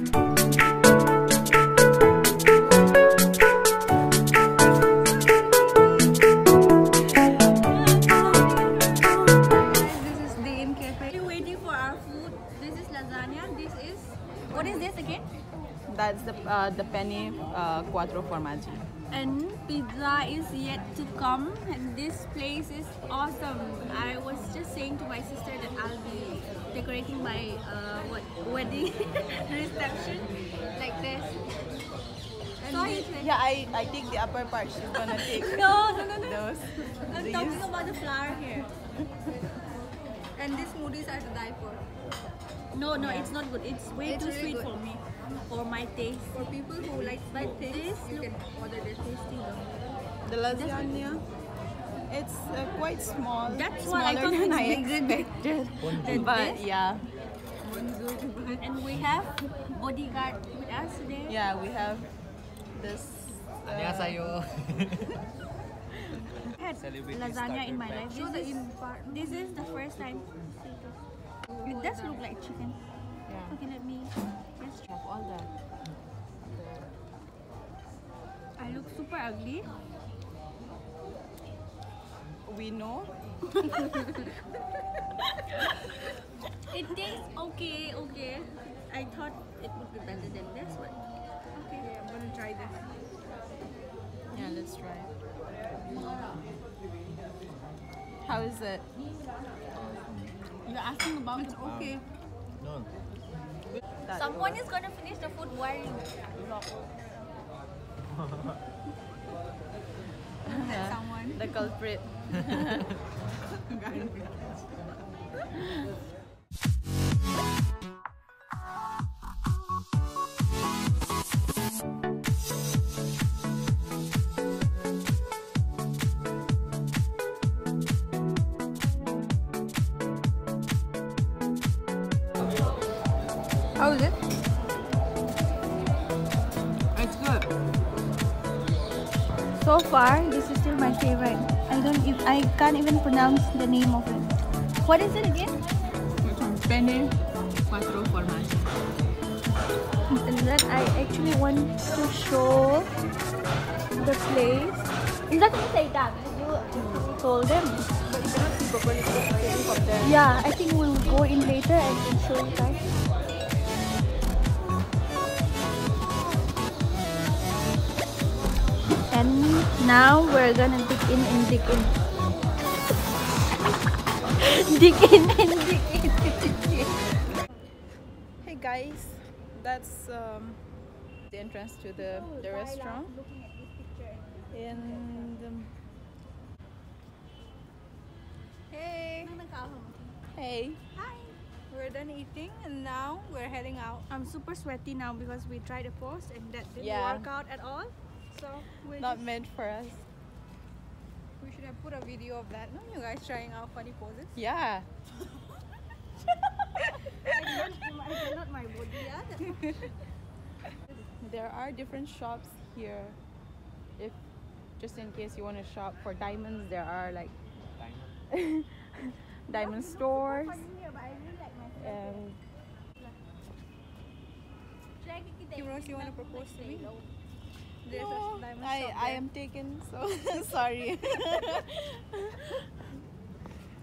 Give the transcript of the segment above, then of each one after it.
This the uh, penne uh, quattro formaggi. And pizza is yet to come. And this place is awesome. I was just saying to my sister that I'll be decorating my uh, what wedding reception like this. Yeah, I, I take the upper part. She's gonna take no, no, no, no. those. I'm these. talking about the flower here. and these smoothies are to die for. No, no, it's not good. It's way It's too really sweet good. for me For my taste. For people who like But sweet this things, you look- can order this. Tasty though. The lasagna. It's uh, quite small. That's what I smaller thought than it's I bigger than- expected. than But this. yeah, And we have bodyguard with us today. yeah, we have this. uh, 안녕하세요. I had Celebrity lasagna in starter my pack. life. Show This the is, in part. this is the first time. It does look like chicken. Yeah. Okay, let me try. Have all. I look super ugly. We know. It tastes okay, okay. I thought it would be better than this one. Okay, I'm gonna try this. Yeah, let's try. it. How is it? You're asking about it. Okay. Um, no. That Someone is gonna finish the food while you vlog. Yeah, Someone. the culprit. How is it? It's good. So far, this is still my favorite. I don't. ev- I can't even pronounce the name of it. What is it again? Penne quattro formaggi. And then I actually want to show the place. Is that what that? You told them. But you cannot see properly because it's taken. Yeah, I think we'll go in later and show you guys. And now we're gonna dig in and dig in. dig in and dig in. Hey guys, that's um, the entrance to the, the restaurant. Looking at this picture. And um, Hey, hey, Hi. we're done eating and now we're heading out. I'm super sweaty now because we tried a post and that didn't Yeah. work out at all. So not just- meant for us. We should have put a video of that. No, you guys trying out funny poses. Yeah. Not my body, yeah. There are different shops here. If just in case you want to shop for diamonds, there are like diamond stores. And Kim Rose, you want to propose to me? There's no, a oh, diamond I I am taken, so sorry.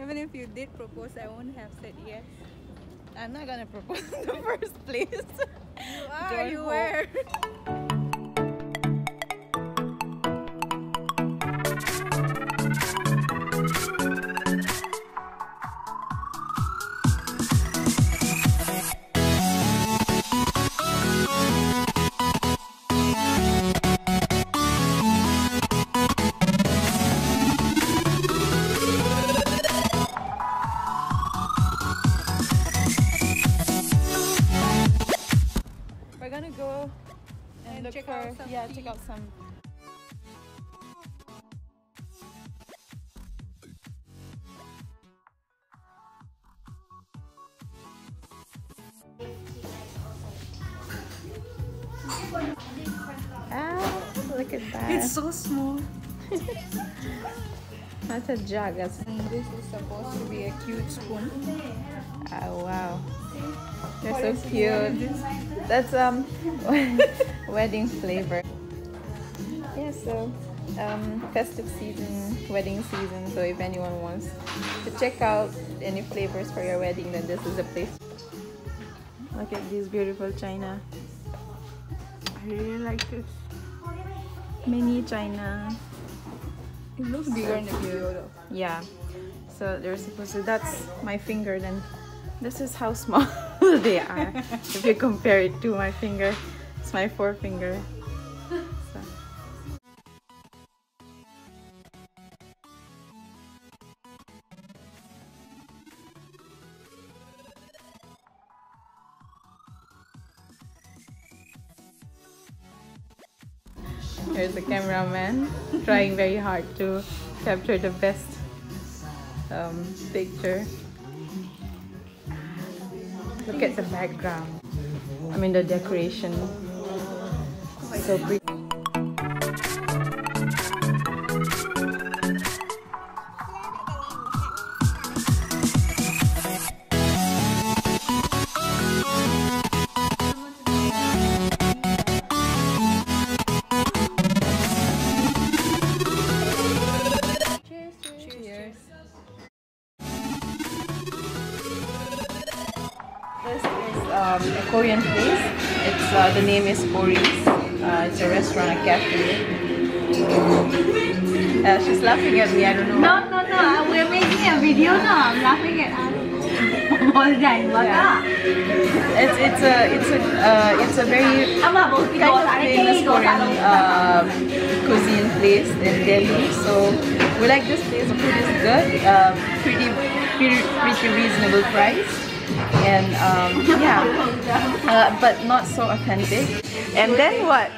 Even if you did propose, I wouldn't have said yes. I'm not gonna propose in the first place. You are, Don't you hope. We're out yeah, check out some. Ah, look at that. It's so small. That's a jug. This is supposed to be a cute spoon. oh wow. They're so cute. That's um wedding flavor. Yeah, so um, festive season, wedding season. So if anyone wants to check out any flavors for your wedding, then this is the place. Look at this beautiful china. I really like this. Mini china. It looks bigger in the video though. Yeah. So they're supposed to. That's my finger. Then this is how small they are. if you compare it to my finger, it's my forefinger. So. Here's the cameraman trying very hard to capture the best um, picture. Look at the background. I mean the decoration. So pretty. Korean place. It's uh, the name is Boris. Uh, it's a restaurant, a cafe. Uh, she's laughing at me. I don't know. No, no, no. We're making a video now. I'm laughing at us. All right, Yeah. It's it's a it's a uh, it's a very I'm about to go kind of famous Korean um, cuisine place in Delhi. So we like this place. The food is good. Um, pretty pretty reasonable price. And um, yeah, uh, but not so authentic. And then what?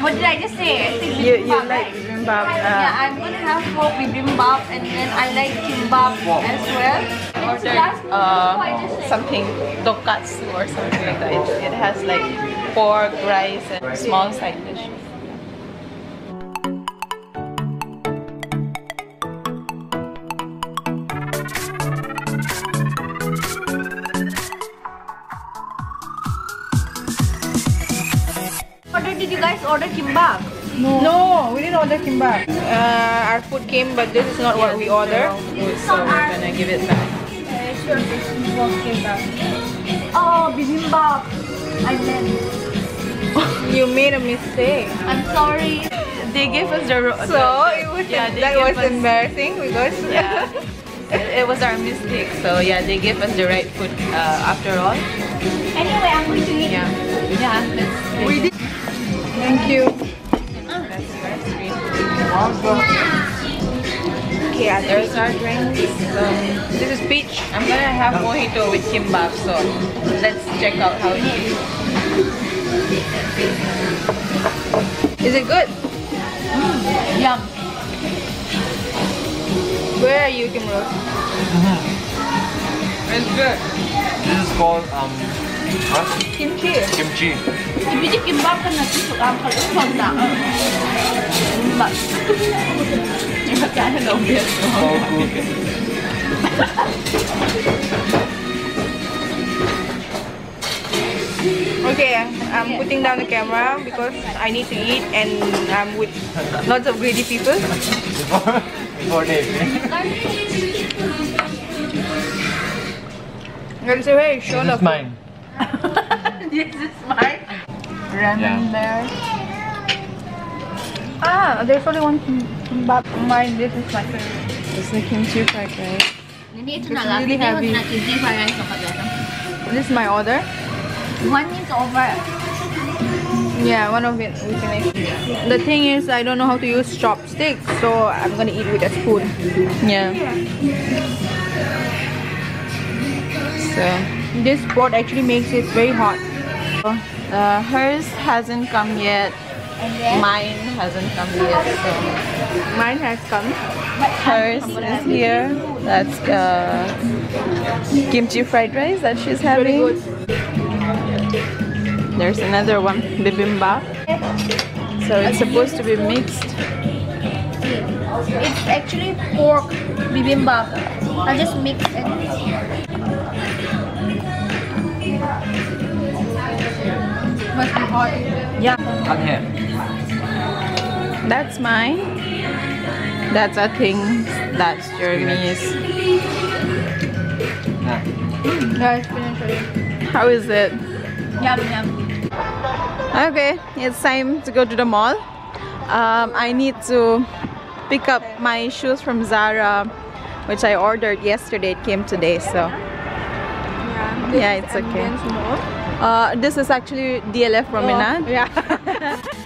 What did I just say? I think You you like right? bibimbap? Yeah, Uh, I'm gonna have pork bibimbap and then I like kimbap as well. And ordered last one, what I uh, something donkatsu or something like that. It, it has like pork, rice, and small side dish. Order kimbap? No, we didn't order kimbap. Uh, our food came, but this is not what we ordered. So we're gonna give it back. Oh, bibimbap. I meant. You made a mistake. I'm sorry. They gave us the ro- So it was Yeah, that was us- embarrassing because yeah. It, it was our mistake. So yeah, they gave us the right food uh, after all. Anyway, I'm going to eat. Yeah. Yeah. That's, we did. Thank you. that's your screen. Okay, I There's our drinks. Um, This is peach. I'm gonna have mojito with kimbap. So let's check out how it is. Is it good? Yum. Where are you, Kim Rose? It's good. This is called um what? Kimchi. kimchi. Ibigay kimbap ka na dito. Ang kalungkot na. Kimbap. Kind of obvious. So good. Okay, I'm putting down the camera because I need to eat and I'm with lots of greedy people. Before before they Let's say, hey, show This is mine. This is my Ramen Yeah. Ah, there's only one kim- kimbap. Mine, this is my favorite. It's the kimchi fried rice. Nini, ito It's na lang. really Hindi ko heavy. na kimchi fried rice. This is my order. One is over. Yeah, one of it we finished. The thing is, I don't know how to use chopsticks, so I'm gonna eat with a spoon. Yeah. So This pot actually makes it very hot. uh, hers hasn't come yet. Mine hasn't come yet. So Mine has come. hers is here. That's uh, kimchi fried rice that she's having. There's another one, bibimbap. So it's supposed to be mixed. it's actually pork bibimbap. I just mix it. Yeah. Cut hair. That's mine. That's a thing. That's Jeremy's. Yeah. Guys, finish already. How is it? Yum yum. Okay, it's time to go to the mall. Um, I need to pick up my shoes from Zara, which I ordered yesterday. It came today, so Yeah. yeah, it's okay. Uh, this is actually DLF Promenade. Yeah.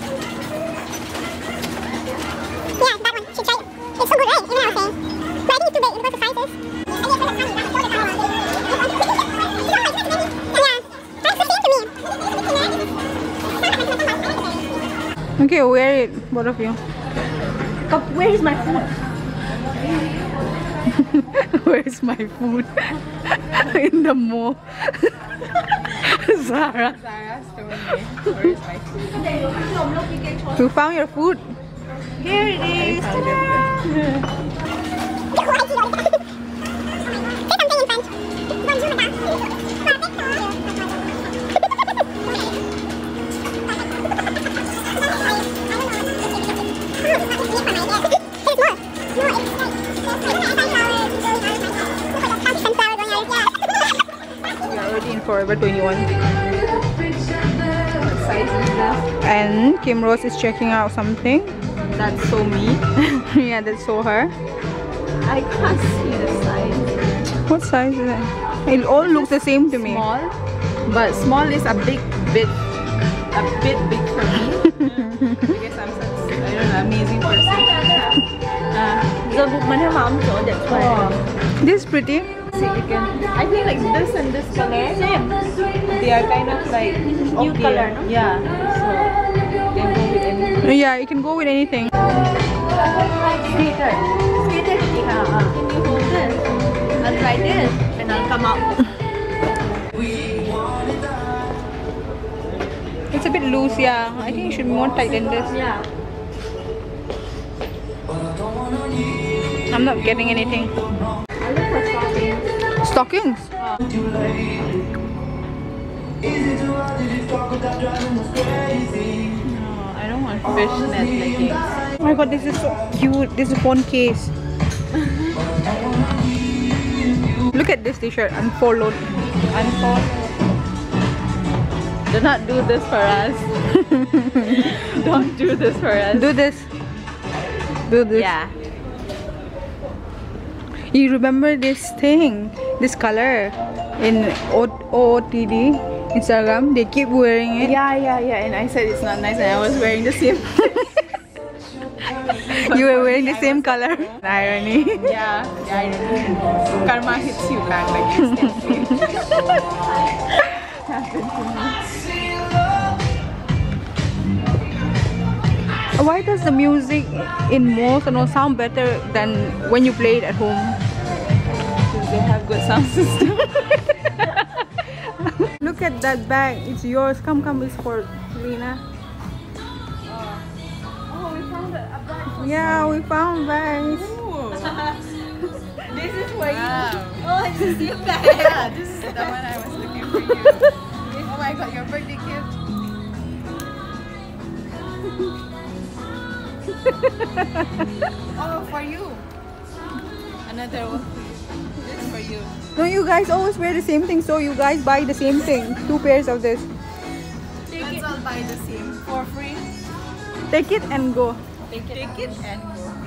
Okay, wear it, both of you. Where is my food? Where's my food? In the mall. Zara. Zara Where is my food? You found your food? Here it is. Say Forever 21. And Kim Rose is checking out something. That's so me. yeah, that's so her. I can't see the size. What size is it? It all looks the same to me. Small, but small is a big bit, a bit big for me. The book man mom so that's why. Oh, this is pretty. See, you can. I think like this and this color. Same. They are kind of like new okay. color, no? Yeah. So can go with anything. Yeah, you can go with anything. Skater. Skater. Yeah. Can you hold this? I'll try this and I'll come out. It's a bit loose, yeah. I think it should be more tight than this. Yeah. I'm not getting anything. Stockings. No, I don't want fishnet leggings. Oh my god, this is so cute. This is a phone case. Look at this t-shirt, unfollowed. Unfold. Do not do this for us. don't do this for us. Do this. Do this. Yeah. You remember this thing, this color in O- OOTD Instagram? They keep wearing it. Yeah, yeah, yeah. And I said it's not nice, and I was wearing the same. You were wearing the same color. Irony. yeah, yeah. I- Karma hits you back like instantly. Why does the music in malls you know, sound better than when you play it at home? Sound system. Look at that bag. It's yours. Come, come. It's for Lena. Oh, we found a, a bag. Yeah, we found bags. This is where Wow. you. Oh, this is your bag. yeah, this is the one I was looking for you. Oh my god, your birthday gift. oh, for you. Another one. This for you. No, you guys always wear the same thing, so you guys buy the same thing. Two pairs of this. Let's all buy the same for free. Take it and go. Take it, Take it and go.